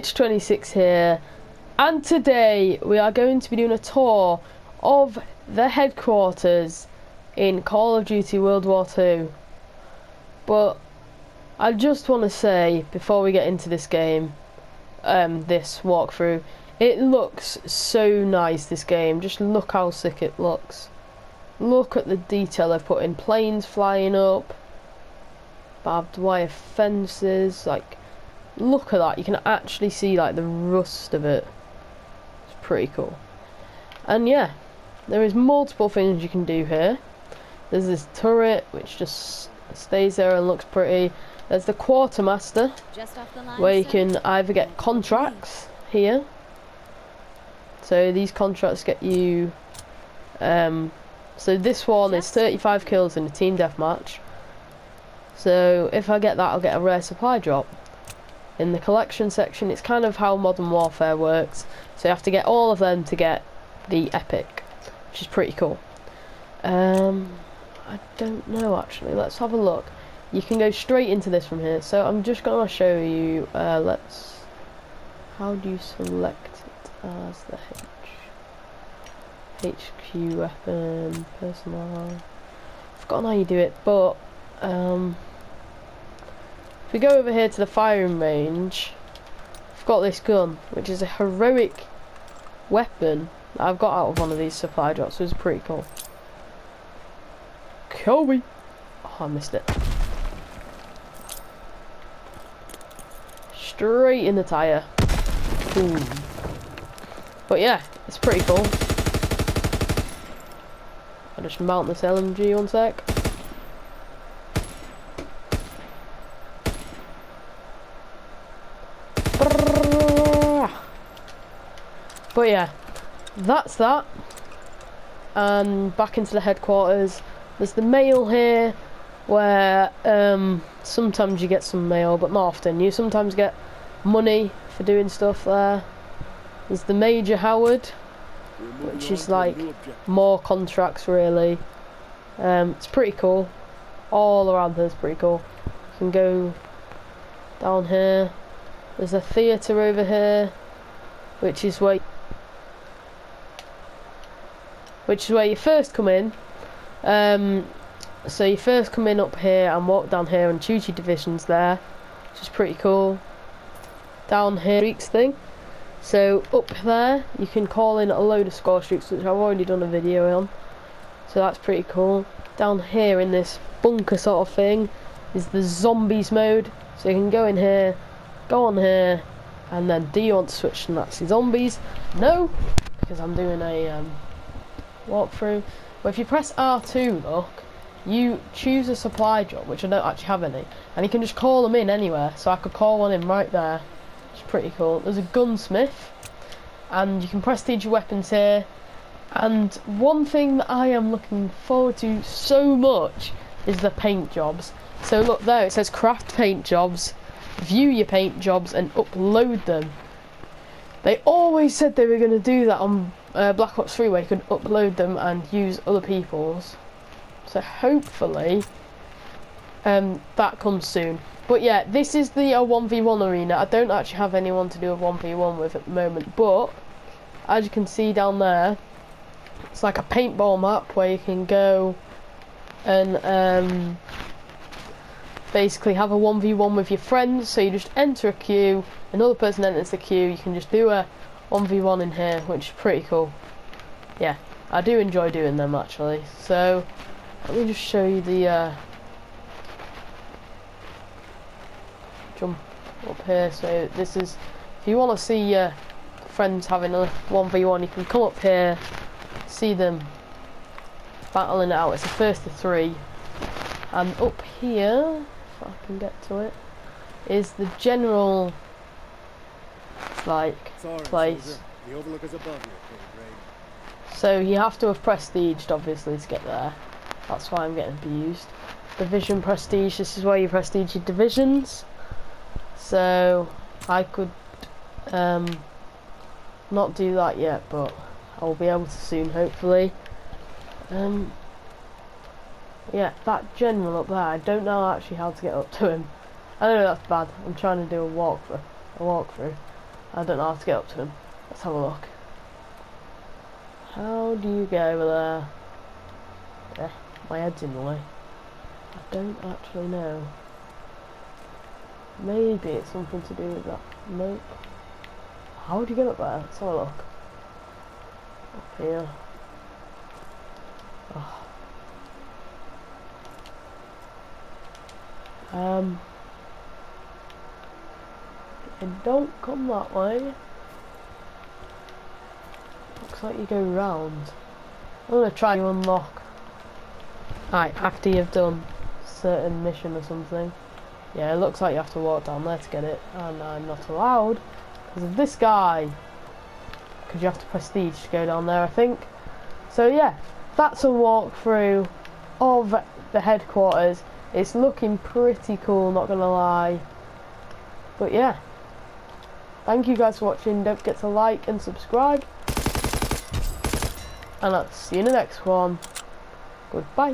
Hitch26 here, and today we are going to be doing a tour of the headquarters in Call of Duty World War II. But I just want to say before we get into this game, um, this walkthrough, it looks so nice. This game, just look how sick it looks. Look at the detail they've put in planes flying up, barbed wire fences, like look at that you can actually see like the rust of it. It's pretty cool. And yeah there is multiple things you can do here. There's this turret which just stays there and looks pretty. There's the quartermaster the where you can either get contracts here. So these contracts get you um, so this one is 35 kills in a team deathmatch. So if I get that I'll get a rare supply drop in the collection section. It's kind of how Modern Warfare works. So you have to get all of them to get the epic, which is pretty cool. Um, I don't know actually. Let's have a look. You can go straight into this from here. So I'm just going to show you. Uh, let's. How do you select it as the H? HQ weapon, personal. I've forgotten how you do it, but um, if we go over here to the firing range, I've got this gun, which is a heroic weapon that I've got out of one of these supply drops, so it's pretty cool. Kobe! Oh, I missed it. Straight in the tyre. Boom. But yeah, it's pretty cool. I'll just mount this LMG one sec. But yeah, that's that. And back into the headquarters. There's the mail here, where um, sometimes you get some mail, but not often. You sometimes get money for doing stuff there. There's the Major Howard, which is like more contracts really. Um, it's pretty cool. All around here is pretty cool. You can go down here. There's a theatre over here, which is where which is where you first come in. Um, so you first come in up here and walk down here and choose your divisions there, which is pretty cool. Down here, streaks thing. So up there, you can call in a load of score streaks, which I've already done a video on. So that's pretty cool. Down here in this bunker sort of thing is the zombies mode. So you can go in here, go on here, and then do you want to switch to Nazi zombies? No, because I'm doing a um, walkthrough. But if you press R2, look, you choose a supply drop, which I don't actually have any, and you can just call them in anywhere. So I could call one in right there, is pretty cool. There's a gunsmith, and you can prestige your weapons here. And one thing that I am looking forward to so much is the paint jobs. So look there, it says craft paint jobs, view your paint jobs and upload them. They always said they were going to do that on uh, Black Ops 3 where you could upload them and use other people's. So hopefully um, that comes soon. But yeah, this is the uh, 1v1 arena. I don't actually have anyone to do a 1v1 with at the moment, but as you can see down there, it's like a paintball map where you can go and um, basically have a 1v1 with your friends. So you just enter a queue, another person enters the queue, you can just do a 1v1 in here, which is pretty cool. Yeah, I do enjoy doing them actually. So, let me just show you the uh, jump up here. So this is, if you want to see your friends having a 1v1, you can come up here, see them battling it out. It's a first to three. And up here, if I can get to it, is the general like Sorry, place. The overlook is above you, So you have to have prestiged obviously to get there. That's why I'm getting abused. Division prestige, this is where you prestige your divisions. So I could um, not do that yet, but I'll be able to soon hopefully. Um, yeah, that general up there, I don't know actually how to get up to him. I know that's bad. I'm trying to do a walkthrough. A walkthrough. I don't know how to get up to him. Let's have a look. How do you get over there? Eh, my head's in the way. I don't actually know. Maybe it's something to do with that. Nope. How would you get up there? Let's have a look. Up here. Oh. Um. And don't come that way. Looks like you go round. I'm gonna try to unlock. Right, after you've done certain mission or something. Yeah, it looks like you have to walk down there to get it, and I'm not allowed because of this guy. Because you have to prestige to go down there, I think. So yeah, that's a walkthrough of the headquarters. It's looking pretty cool, not gonna lie. But yeah, thank you guys for watching. Don't forget to like and subscribe. And I'll see you in the next one. Goodbye.